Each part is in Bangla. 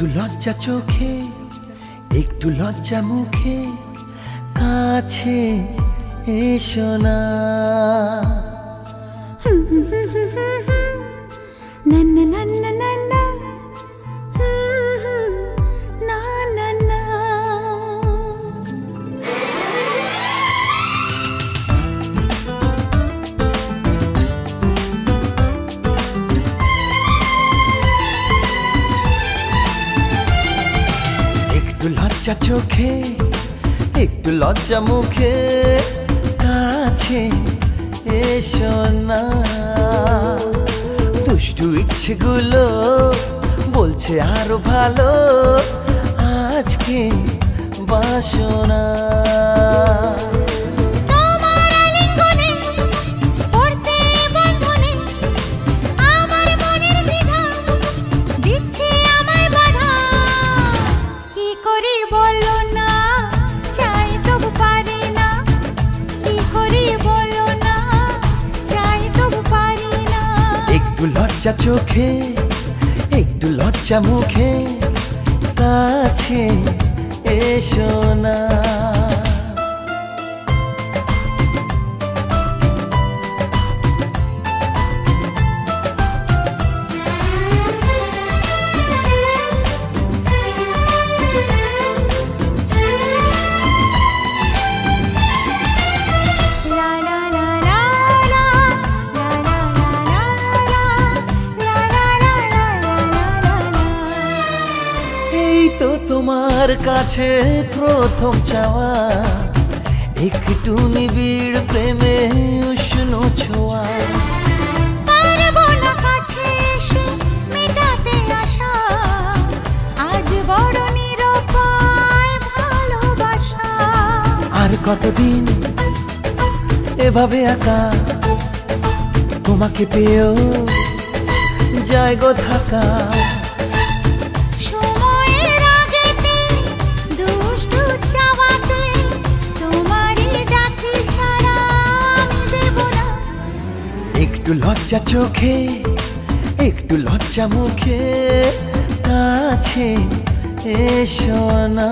একটু লজ্জা চোখে একটু লজ্জা মুখে কাছে এসো না। লজ্জা চোখে, একটু লজ্জা মুখে কাছে এসো না। দুষ্টু ইচ্ছেগুলো বলছে আরও ভালো, আজকে বাসনা। লজ্জা চোখে একটু লজ্জা মুখে কাছে এসো না। তোমার কাছে প্রথম চাওয়া। একটু নিবিড় প্রেমে উষ্ণ ছোঁয়া। আর কতদিন এভাবে একা? তোমাকে পেয়েও জায়গা থাকা। একটু লজ্জা চোখে একটু লজ্জা মুখে কাছে এসো না।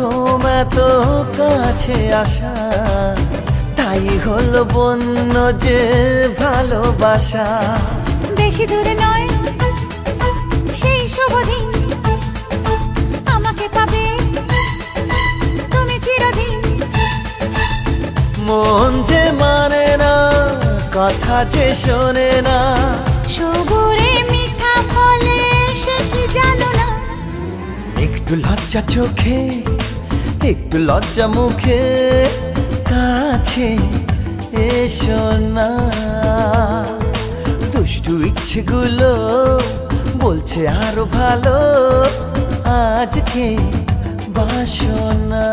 প্রথম এত কাছে আসা তাই হল বন্য যে ভালোবাসা। বেশি দূরে নয় সেই শুভ দিন আমাকে পাবে। তুমি চিরদিন মন যে মানে না কথা যে শোনে না। সবুরে মিঠা ফলে সে কি জানো না? একটু লজ্জা চোখে একটু লজ্জা মুখে কাছে এসো না। দুষ্টু ইচ্ছেগুলো বলছে আরও ভালো আজকে বাসনা।